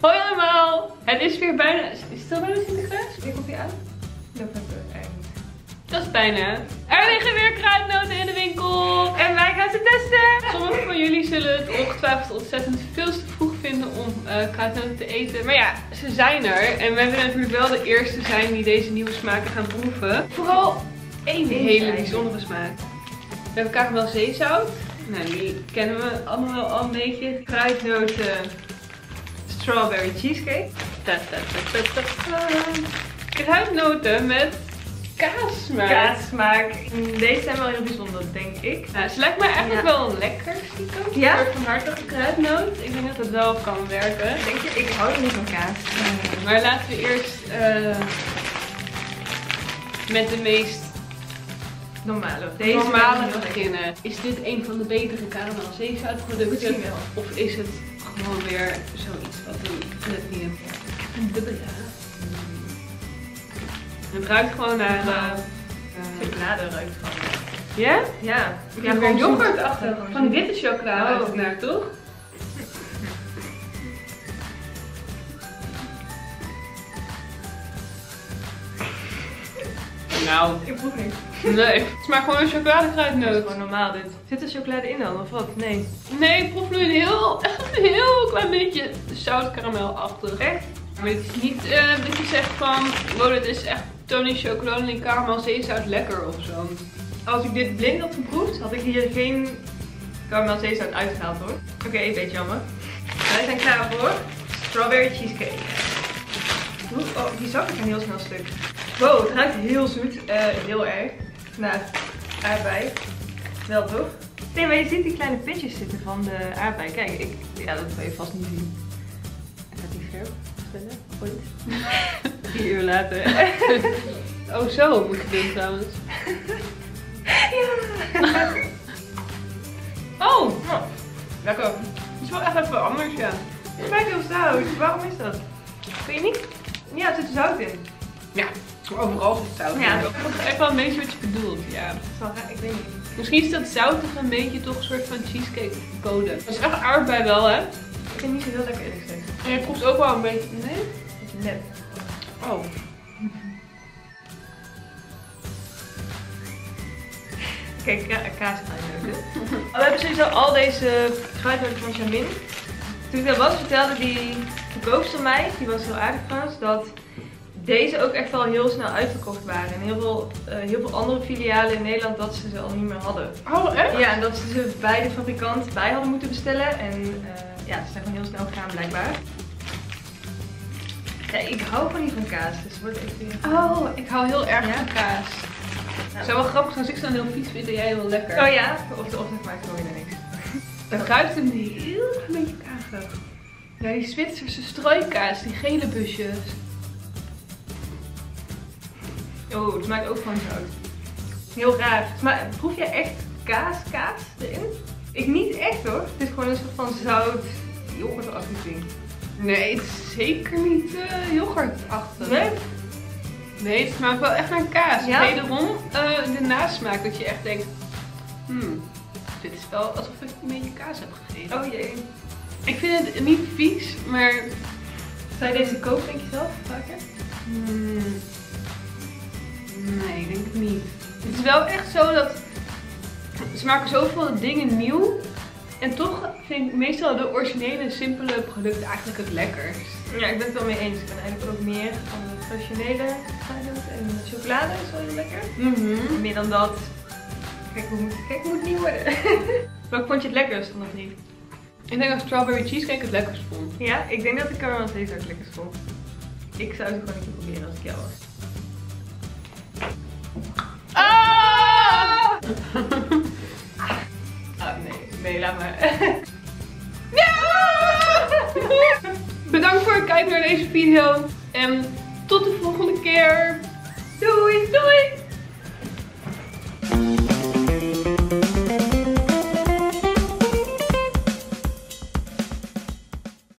Hoi allemaal! Het is weer bijna... Is het al bijna Sinterklaas? Ik op je aan. Dat is bijna. Er liggen weer kruidnoten in de winkel. En wij gaan ze testen. Sommigen van jullie zullen het ongetwijfeld ontzettend veel te vroeg vinden om eh, kruidnoten te eten. Maar ja, ze zijn er. En wij willen natuurlijk wel de eerste zijn die deze nieuwe smaken gaan proeven. Vooral één hele bijzondere smaak. We hebben karamel zeezout. Nou, die kennen we allemaal wel al een beetje. Kruidnoten strawberry cheesecake. Ta -ta -ta Kruidnoten met kaassmaak. Kaassmaak. Deze zijn wel heel bijzonder, denk ik. Nou, ze lijkt me eigenlijk wel lekker, stiekem. Ja? Een van hartige kruidnoot. Ik denk dat het wel kan werken. Denk je? Ik hou niet van kaas. Maar laten we eerst uh, met de meest normale, Deze normale beginnen. Is dit een van de betere caramel zeezoutproducten? Of is het gewoon weer zoiets wat we net niet hebben? Een dubbele. Het ruikt gewoon naar uh, chocolade ruikt gewoon. Ja? Ja. Ik heb weer yoghurt achter. Van witte chocolade oh. naar, toch? Nou. Ik proef niet. Nee. Het smaakt gewoon een chocoladekruidnoot. Gewoon normaal dit. Zit er chocolade in dan of wat? Nee. Nee, ik proef nu een heel, echt een heel klein beetje zout karamelachtig. Echt? Maar het is niet uh, dat je zegt van, wow, dit is echt Tony chocolade en karamel zeezout lekker of zo. Als ik dit blind had geproefd, had ik hier geen karamel zeezout uitgehaald hoor. Oké, okay, een beetje jammer. Wij zijn klaar voor strawberry cheesecake. Oh, die zak ik een heel snel stuk. Wow, het ruikt heel zoet. Uh, heel erg. Nou, aardbei. Wel toch? Nee, maar je ziet die kleine pitjes zitten van de aardbei. Kijk, ik, ja, dat kan je vast niet zien. Gaat die verf stellen? Ooit. Vier uur later. oh, zo moet je doen trouwens. ja. oh, oh, lekker. Het is wel echt even anders, ja. Het smaakt heel zout. Waarom is dat? Kun je niet? Ja, er zit zout in. Ja, overal zit zout in. Ja. Dat is echt wel een beetje wat je bedoelt, ja. Ik weet niet. Misschien is dat zoutig een beetje toch een soort van cheesecake code. Dat is echt aardbei wel, hè? Ik vind niet zo heel lekker eerlijk gezegd. En je proeft ook wel een beetje... Nee? Net. Oh. Kijk, ka kaaskruidnoten. Oh, we hebben sowieso al deze kruidnoten van Jamin. Toen ik dat was, vertelde die verkoopster mij, die was heel aardig trouwens, dat deze ook echt wel heel snel uitverkocht waren. En heel veel, uh, heel veel andere filialen in Nederland dat ze ze al niet meer hadden. Oh, echt? Ja, en dat ze ze bij de fabrikant bij hadden moeten bestellen. En uh, ja, ze zijn gewoon heel snel gegaan blijkbaar. Ja, ik hou gewoon niet van kaas, dus wordt echt weer... Oh, ik hou heel erg ja? van kaas. Het zou wel grappig zijn als ik zo'n heel vies vind en jij heel lekker. Oh ja? Of de ochtend maakt gewoon weer niks. Het ruikt een heel klein beetje. Ja, die Zwitserse strooikaas, die gele busjes. Oh, het smaakt ook van zout. Heel raar. Maar proef je echt kaas, kaas erin? Ik niet echt hoor. Het is gewoon een soort van zout, yoghurtachtig ding. Nee, het is zeker niet uh, yoghurtachtig. Nee? Nee, het smaakt wel echt naar kaas. Ja? Wederom uh, de nasmaak dat je echt denkt, hmm, wel alsof ik een beetje kaas heb gegeten. Oh jee. Ik vind het niet vies, maar... Zou je deze kopen denk je zelf vaker? Hmm. Nee, ik denk het niet. Het is wel echt zo dat ze maken zoveel dingen nieuw. En toch vind ik meestal de originele, simpele producten eigenlijk het lekkerst. Ja, ik ben het wel mee eens. Ik ben eigenlijk ook meer van de traditionele en de chocolade is wel heel lekker. Mm -hmm. Meer dan dat. Kijk, hoe moet, kijk, moet niet worden. Welk vond je het lekkerst van de drie? Ik denk dat strawberry cheesecake het lekkerst vond. Ja, ik denk dat ik caramel zeezout het lekkerst vond. Ik zou het gewoon niet proberen als ik jou was. Ah! ah nee, nee, laat maar. ja! Bedankt voor het kijken naar deze video. En tot de volgende keer. Doei! Doei!